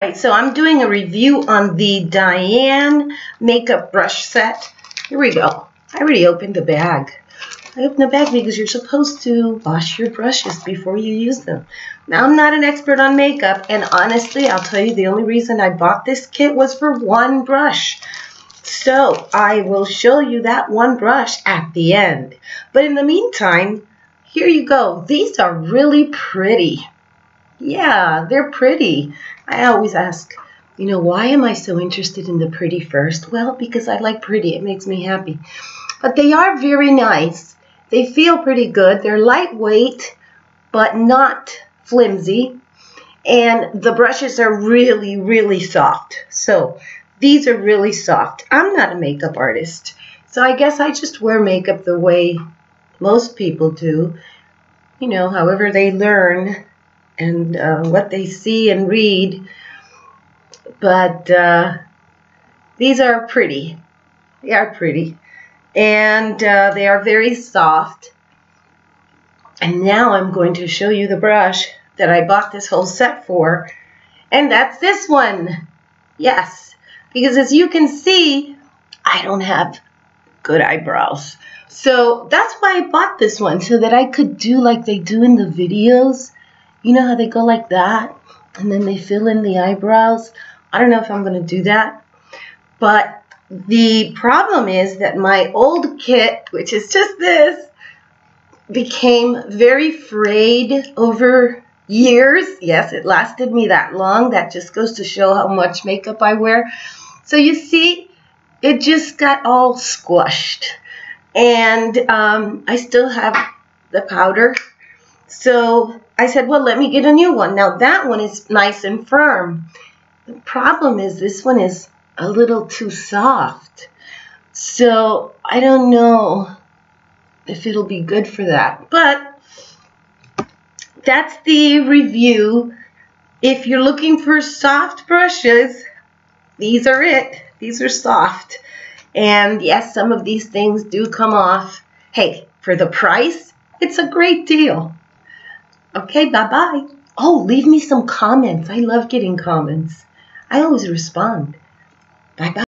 Right, so I'm doing a review on the Diane makeup brush set. Here we go. I already opened the bag. I opened the bag because you're supposed to wash your brushes before you use them. Now, I'm not an expert on makeup, and honestly, I'll tell you the only reason I bought this kit was for one brush. So, I will show you that one brush at the end. But in the meantime, here you go. These are really pretty. Yeah, they're pretty. I always ask, you know, why am I so interested in the pretty first? Well, because I like pretty. It makes me happy. But they are very nice. They feel pretty good. They're lightweight, but not flimsy. And the brushes are really, really soft. So these are really soft. I'm not a makeup artist. So I guess I just wear makeup the way most people do. You know, however they learn and uh, what they see and read. But uh, these are pretty. They are pretty. And uh, they are very soft. And now I'm going to show you the brush that I bought this whole set for. And that's this one. Yes. Because as you can see, I don't have good eyebrows. So that's why I bought this one, so that I could do like they do in the videos you know how they go like that and then they fill in the eyebrows? I don't know if I'm going to do that. But the problem is that my old kit, which is just this, became very frayed over years. Yes, it lasted me that long. That just goes to show how much makeup I wear. So you see, it just got all squashed. And um, I still have the powder so I said, well, let me get a new one. Now that one is nice and firm. The problem is this one is a little too soft. So I don't know if it'll be good for that. But that's the review. If you're looking for soft brushes, these are it. These are soft. And yes, some of these things do come off. Hey, for the price, it's a great deal. Okay, bye-bye. Oh, leave me some comments. I love getting comments. I always respond. Bye-bye.